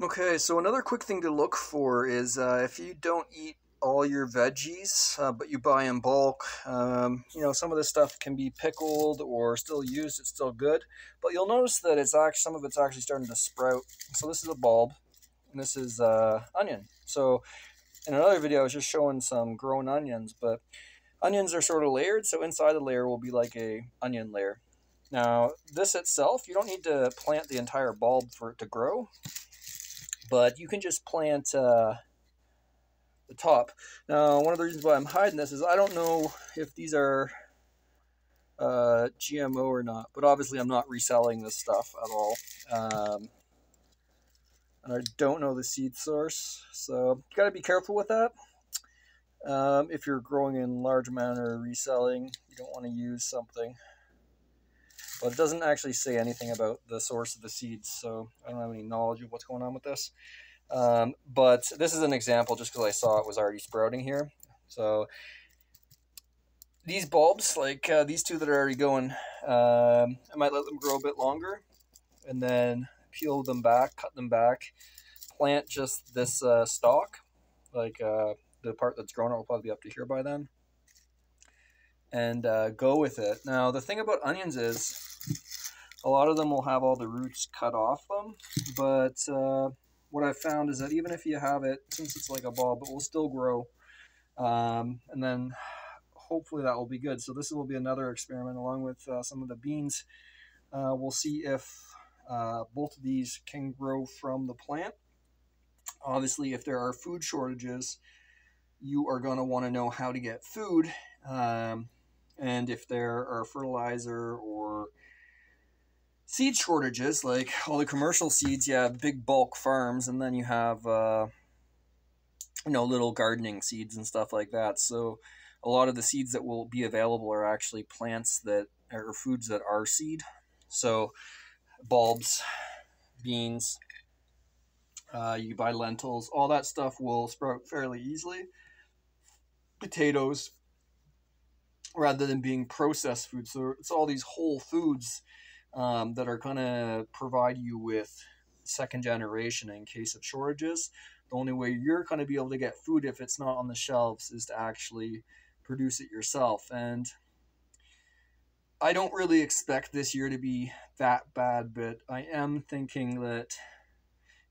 Okay, so another quick thing to look for is uh, if you don't eat all your veggies, uh, but you buy in bulk, um, you know, some of this stuff can be pickled or still used, it's still good. But you'll notice that it's actually, some of it's actually starting to sprout. So this is a bulb, and this is uh, onion. So in another video, I was just showing some grown onions, but onions are sort of layered, so inside the layer will be like a onion layer. Now, this itself, you don't need to plant the entire bulb for it to grow but you can just plant uh, the top. Now, one of the reasons why I'm hiding this is I don't know if these are uh, GMO or not, but obviously I'm not reselling this stuff at all. Um, and I don't know the seed source, so you got to be careful with that. Um, if you're growing in large amount or reselling, you don't want to use something but it doesn't actually say anything about the source of the seeds, so I don't have any knowledge of what's going on with this. Um, but this is an example just because I saw it was already sprouting here. So these bulbs, like uh, these two that are already going, um, I might let them grow a bit longer and then peel them back, cut them back, plant just this uh, stalk, like uh, the part that's grown will probably be up to here by then, and uh, go with it. Now, the thing about onions is a lot of them will have all the roots cut off them, but uh, what I've found is that even if you have it, since it's like a bulb, it will still grow. Um, and then hopefully that will be good. So this will be another experiment along with uh, some of the beans. Uh, we'll see if uh, both of these can grow from the plant. Obviously, if there are food shortages, you are going to want to know how to get food. Um, and if there are fertilizer or seed shortages, like all the commercial seeds, you have big bulk farms, and then you have uh, you know little gardening seeds and stuff like that. So a lot of the seeds that will be available are actually plants that are foods that are seed. So bulbs, beans, uh, you buy lentils, all that stuff will sprout fairly easily. Potatoes, rather than being processed food. So it's all these whole foods um, that are going to provide you with second generation in case of shortages. The only way you're going to be able to get food if it's not on the shelves is to actually produce it yourself. And I don't really expect this year to be that bad, but I am thinking that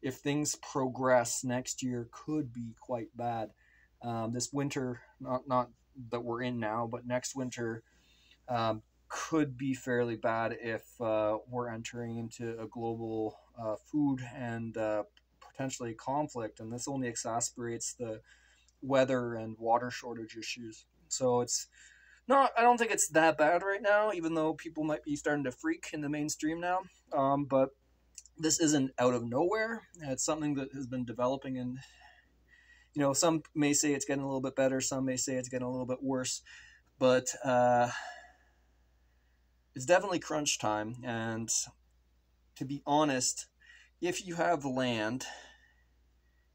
if things progress, next year could be quite bad. Um, this winter, not not that we're in now, but next winter um, could be fairly bad if uh, we're entering into a global uh, food and uh, potentially conflict, and this only exacerbates the weather and water shortage issues. So it's not. I don't think it's that bad right now, even though people might be starting to freak in the mainstream now. Um, but this isn't out of nowhere. It's something that has been developing and you know, some may say it's getting a little bit better, some may say it's getting a little bit worse, but uh, it's definitely crunch time. And to be honest, if you have land,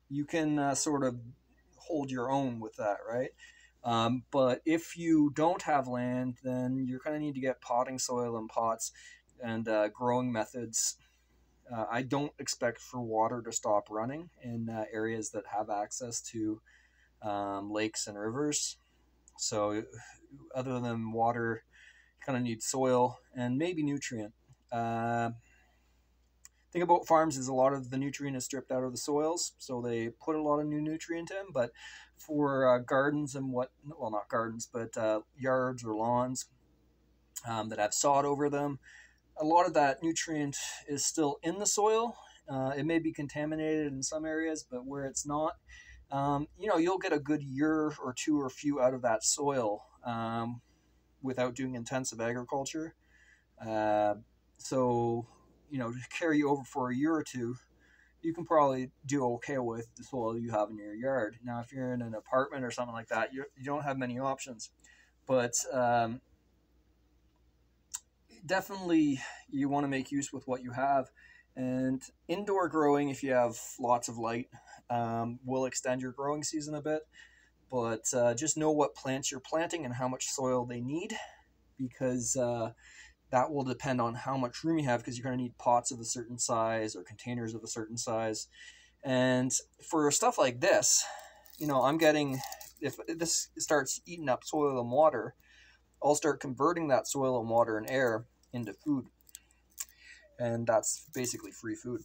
you can uh, sort of hold your own with that, right? Um, but if you don't have land, then you're going to need to get potting soil and pots and uh, growing methods uh, I don't expect for water to stop running in uh, areas that have access to um, lakes and rivers. So, other than water, kind of need soil and maybe nutrient. Uh, thing about farms is a lot of the nutrient is stripped out of the soils, so they put a lot of new nutrient in. But for uh, gardens and what, well, not gardens, but uh, yards or lawns um, that have sod over them, a lot of that nutrient is still in the soil. Uh, it may be contaminated in some areas, but where it's not, um, you know, you'll get a good year or two or few out of that soil um, without doing intensive agriculture. Uh, so, you know, to carry over for a year or two, you can probably do okay with the soil you have in your yard. Now, if you're in an apartment or something like that, you, you don't have many options. But um, definitely you want to make use with what you have. And indoor growing, if you have lots of light, um, will extend your growing season a bit but uh, just know what plants you're planting and how much soil they need because uh, that will depend on how much room you have because you're going to need pots of a certain size or containers of a certain size. And for stuff like this, you know, I'm getting, if this starts eating up soil and water, I'll start converting that soil and water and air into food. And that's basically free food.